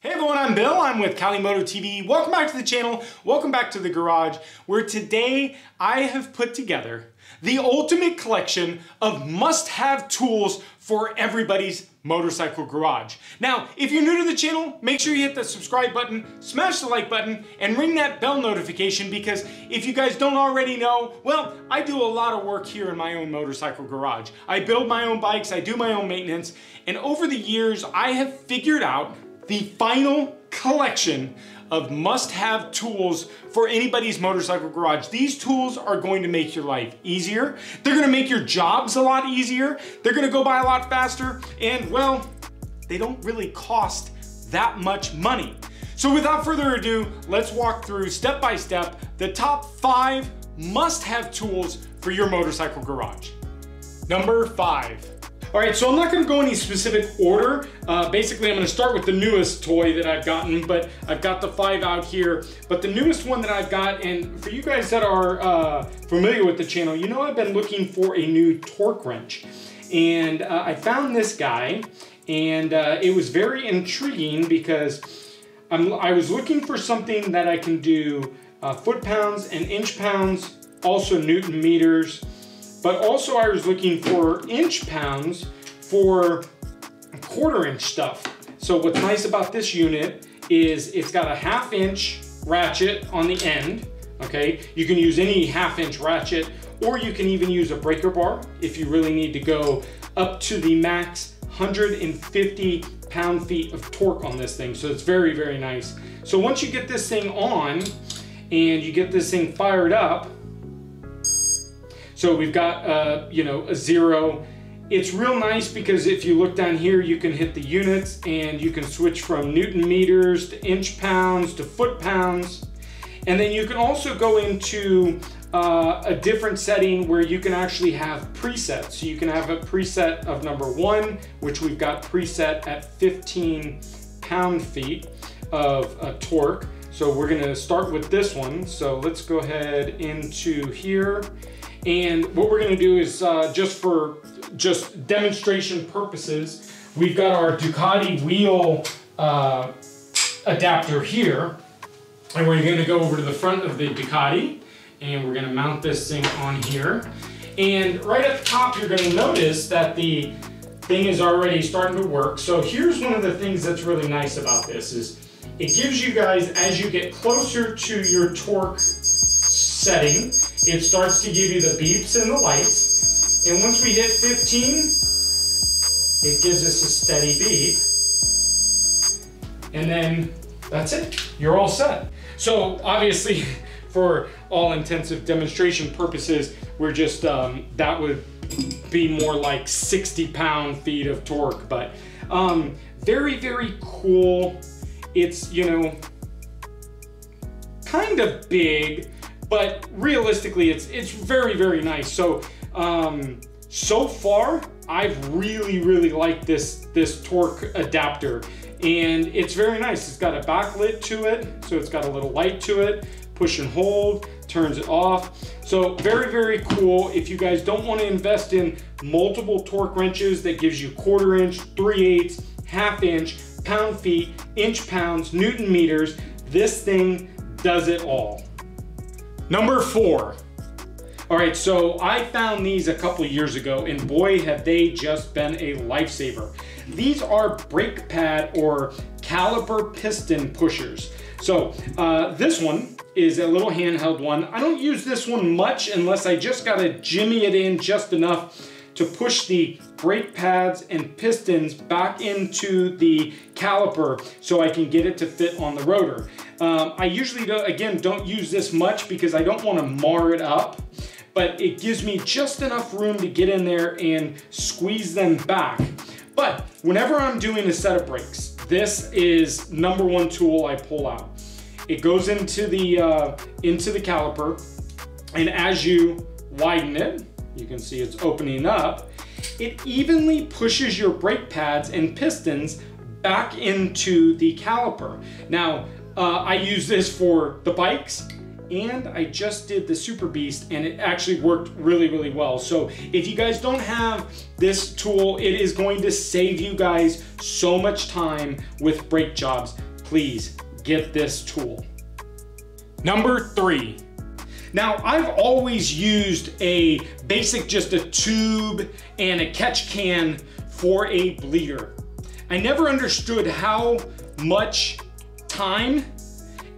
Hey everyone, I'm Bill. I'm with Cali Moto TV. Welcome back to the channel. Welcome back to the garage, where today I have put together the ultimate collection of must-have tools for everybody's motorcycle garage. Now, if you're new to the channel, make sure you hit the subscribe button, smash the like button, and ring that bell notification because if you guys don't already know, well, I do a lot of work here in my own motorcycle garage. I build my own bikes, I do my own maintenance, and over the years, I have figured out the final collection of must-have tools for anybody's motorcycle garage. These tools are going to make your life easier. They're gonna make your jobs a lot easier. They're gonna go by a lot faster. And well, they don't really cost that much money. So without further ado, let's walk through step by step the top five must-have tools for your motorcycle garage. Number five, all right, so I'm not gonna go any specific order. Uh, basically, I'm gonna start with the newest toy that I've gotten, but I've got the five out here. But the newest one that I've got, and for you guys that are uh, familiar with the channel, you know I've been looking for a new torque wrench. And uh, I found this guy, and uh, it was very intriguing because I'm, I was looking for something that I can do uh, foot pounds and inch pounds, also Newton meters, but also I was looking for inch pounds for quarter inch stuff. So what's nice about this unit is it's got a half inch ratchet on the end, okay? You can use any half inch ratchet or you can even use a breaker bar if you really need to go up to the max 150 pound feet of torque on this thing. So it's very, very nice. So once you get this thing on and you get this thing fired up, so we've got, uh, you know, a zero. It's real nice because if you look down here, you can hit the units and you can switch from Newton meters to inch pounds to foot pounds. And then you can also go into uh, a different setting where you can actually have presets. So you can have a preset of number one, which we've got preset at 15 pound feet of uh, torque. So we're gonna start with this one. So let's go ahead into here and what we're gonna do is uh, just for just demonstration purposes, we've got our Ducati wheel uh, adapter here. And we're gonna go over to the front of the Ducati and we're gonna mount this thing on here. And right at the top, you're gonna notice that the thing is already starting to work. So here's one of the things that's really nice about this is it gives you guys, as you get closer to your torque setting, it starts to give you the beeps and the lights. And once we hit 15, it gives us a steady beep. And then that's it, you're all set. So obviously, for all intensive demonstration purposes, we're just, um, that would be more like 60 pound feet of torque, but um, very, very cool. It's, you know, kind of big, but realistically, it's it's very very nice. So um, so far, I've really really liked this this torque adapter, and it's very nice. It's got a backlit to it, so it's got a little light to it. Push and hold, turns it off. So very, very cool. If you guys don't want to invest in multiple torque wrenches that gives you quarter inch, three eighths, half inch, pound feet, inch pounds, Newton meters, this thing does it all. Number four. All right, so I found these a couple years ago and boy, have they just been a lifesaver. These are brake pad or caliper piston pushers. So uh, this one is a little handheld one. I don't use this one much unless I just gotta jimmy it in just enough to push the brake pads and pistons back into the caliper so I can get it to fit on the rotor. Um, I usually, don't, again, don't use this much because I don't want to mar it up, but it gives me just enough room to get in there and squeeze them back. But whenever I'm doing a set of brakes, this is number one tool I pull out. It goes into the, uh, into the caliper, and as you widen it, you can see it's opening up, it evenly pushes your brake pads and pistons back into the caliper. Now, uh, I use this for the bikes and I just did the Super Beast and it actually worked really, really well. So if you guys don't have this tool, it is going to save you guys so much time with brake jobs. please get this tool. Number three. Now, I've always used a basic, just a tube and a catch can for a bleeder. I never understood how much time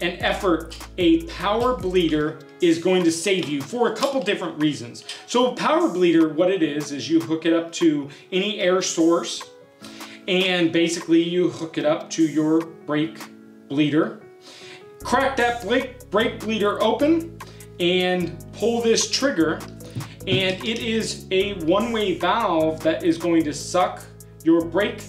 and effort a power bleeder is going to save you for a couple different reasons. So a power bleeder, what it is, is you hook it up to any air source and basically you hook it up to your brake bleeder. Crack that brake, brake bleeder open and pull this trigger and it is a one-way valve that is going to suck your brake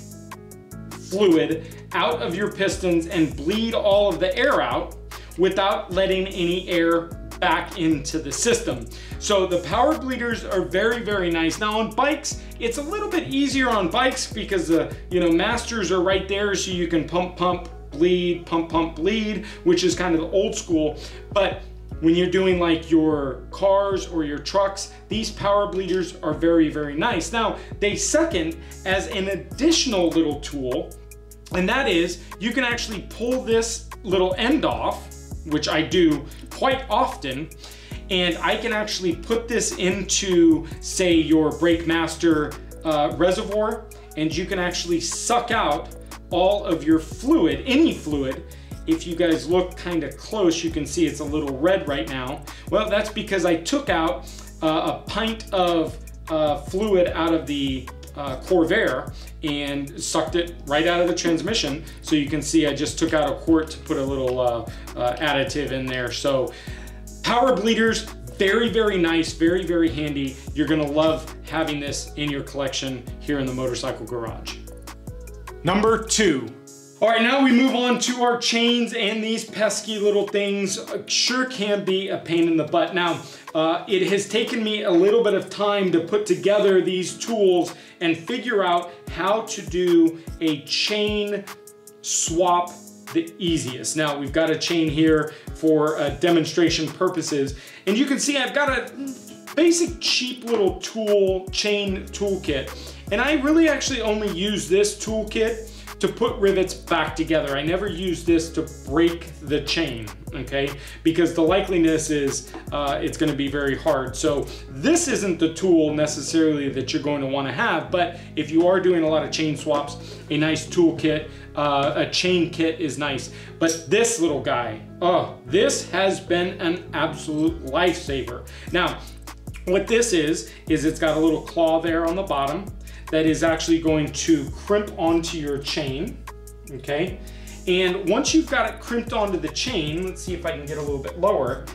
fluid out of your pistons and bleed all of the air out without letting any air back into the system. So the power bleeders are very, very nice. Now on bikes, it's a little bit easier on bikes because the you know masters are right there so you can pump, pump, bleed, pump, pump, bleed, which is kind of old school. But when you're doing like your cars or your trucks, these power bleeders are very, very nice. Now, they second as an additional little tool and that is you can actually pull this little end off, which I do quite often, and I can actually put this into, say, your Brake Master uh, reservoir, and you can actually suck out all of your fluid, any fluid. If you guys look kind of close, you can see it's a little red right now. Well, that's because I took out uh, a pint of uh, fluid out of the uh, Corvair and sucked it right out of the transmission. So you can see I just took out a quart to put a little uh, uh, additive in there. So power bleeders, very, very nice, very, very handy. You're gonna love having this in your collection here in the Motorcycle Garage. Number two, all right, now we move on to our chains and these pesky little things uh, sure can be a pain in the butt. Now, uh, it has taken me a little bit of time to put together these tools and figure out how to do a chain swap the easiest. Now we've got a chain here for uh, demonstration purposes and you can see I've got a basic cheap little tool chain toolkit and I really actually only use this toolkit to put rivets back together. I never use this to break the chain, okay? Because the likeliness is uh, it's gonna be very hard. So this isn't the tool necessarily that you're going to wanna have, but if you are doing a lot of chain swaps, a nice tool kit, uh, a chain kit is nice. But this little guy, oh, this has been an absolute lifesaver. Now, what this is, is it's got a little claw there on the bottom that is actually going to crimp onto your chain, okay? And once you've got it crimped onto the chain, let's see if I can get a little bit lower.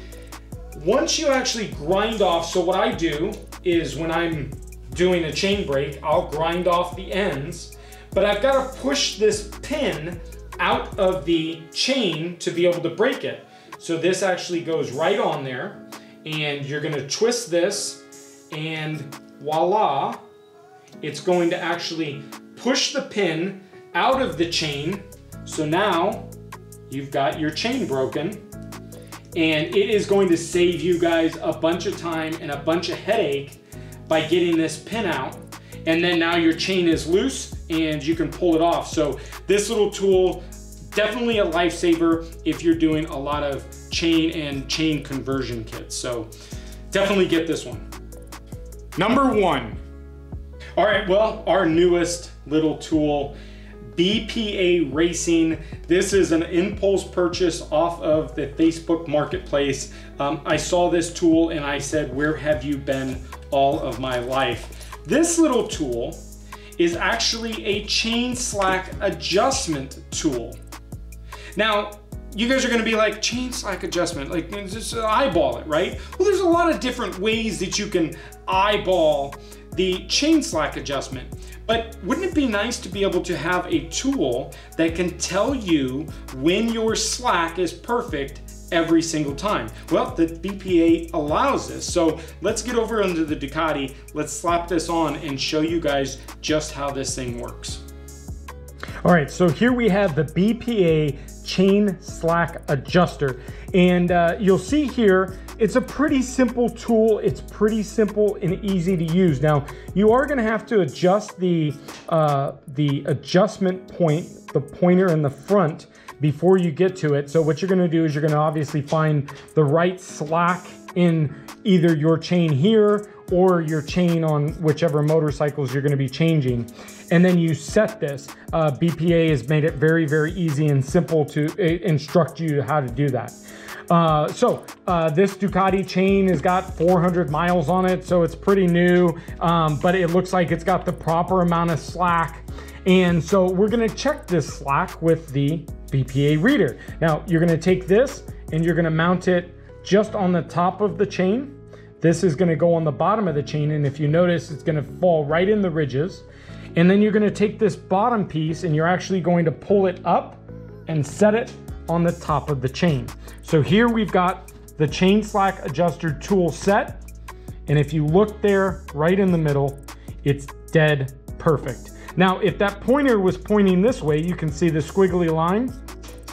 Once you actually grind off, so what I do is when I'm doing a chain break, I'll grind off the ends, but I've got to push this pin out of the chain to be able to break it. So this actually goes right on there and you're gonna twist this and voila, it's going to actually push the pin out of the chain. So now you've got your chain broken and it is going to save you guys a bunch of time and a bunch of headache by getting this pin out. And then now your chain is loose and you can pull it off. So this little tool, definitely a lifesaver if you're doing a lot of chain and chain conversion kits. So definitely get this one. Number one, all right, well, our newest little tool, BPA Racing. This is an impulse purchase off of the Facebook Marketplace. Um, I saw this tool and I said, where have you been all of my life? This little tool is actually a chain slack adjustment tool. Now, you guys are gonna be like, chain slack adjustment, like just eyeball it, right? Well, there's a lot of different ways that you can eyeball the chain slack adjustment. But wouldn't it be nice to be able to have a tool that can tell you when your slack is perfect every single time? Well, the BPA allows this. So let's get over under the Ducati, let's slap this on and show you guys just how this thing works. All right, so here we have the BPA chain slack adjuster. And uh, you'll see here, it's a pretty simple tool. It's pretty simple and easy to use. Now, you are gonna have to adjust the, uh, the adjustment point, the pointer in the front, before you get to it. So what you're gonna do is you're gonna obviously find the right slack in either your chain here or your chain on whichever motorcycles you're gonna be changing. And then you set this. Uh, BPA has made it very, very easy and simple to uh, instruct you how to do that. Uh, so uh, this Ducati chain has got 400 miles on it, so it's pretty new, um, but it looks like it's got the proper amount of slack. And so we're gonna check this slack with the BPA reader. Now you're gonna take this and you're gonna mount it just on the top of the chain. This is gonna go on the bottom of the chain, and if you notice, it's gonna fall right in the ridges. And then you're gonna take this bottom piece and you're actually going to pull it up and set it on the top of the chain. So here we've got the chain slack adjuster tool set. And if you look there right in the middle, it's dead perfect. Now, if that pointer was pointing this way, you can see the squiggly line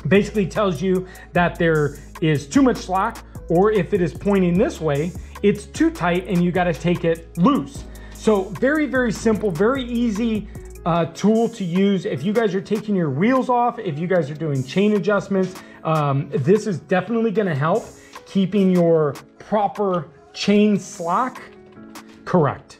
basically tells you that there is too much slack, or if it is pointing this way, it's too tight and you gotta take it loose. So very, very simple, very easy uh, tool to use if you guys are taking your wheels off, if you guys are doing chain adjustments. Um, this is definitely gonna help keeping your proper chain slack correct.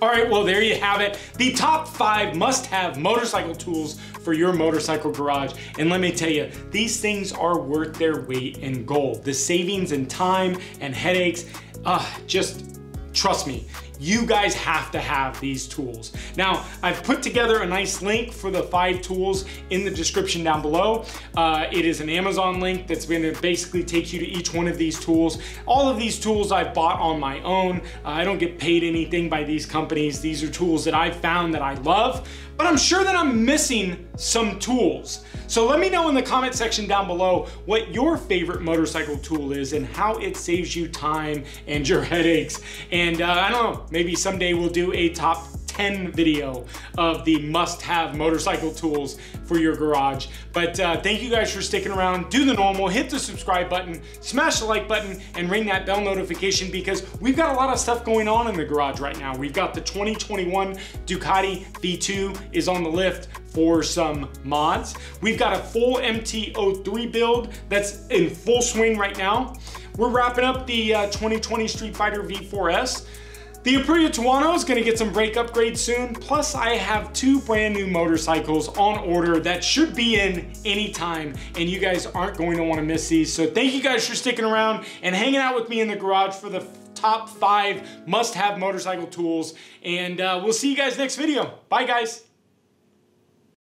All right, well, there you have it. The top five must have motorcycle tools for your motorcycle garage. And let me tell you, these things are worth their weight in gold. The savings in time and headaches, uh, just trust me, you guys have to have these tools. Now, I've put together a nice link for the five tools in the description down below. Uh, it is an Amazon link that's gonna basically take you to each one of these tools. All of these tools I've bought on my own. Uh, I don't get paid anything by these companies. These are tools that I've found that I love, but I'm sure that I'm missing some tools. So let me know in the comment section down below what your favorite motorcycle tool is and how it saves you time and your headaches. And uh, I don't know, maybe someday we'll do a top 10 video of the must-have motorcycle tools for your garage. But uh, thank you guys for sticking around. Do the normal, hit the subscribe button, smash the like button, and ring that bell notification because we've got a lot of stuff going on in the garage right now. We've got the 2021 Ducati V2 is on the lift for some mods. We've got a full MT-03 build that's in full swing right now. We're wrapping up the uh, 2020 Streetfighter V4S. The Aprilia Tuono is gonna get some brake upgrades soon, plus I have two brand new motorcycles on order that should be in anytime, and you guys aren't going to wanna miss these. So thank you guys for sticking around and hanging out with me in the garage for the top five must-have motorcycle tools, and uh, we'll see you guys next video. Bye guys.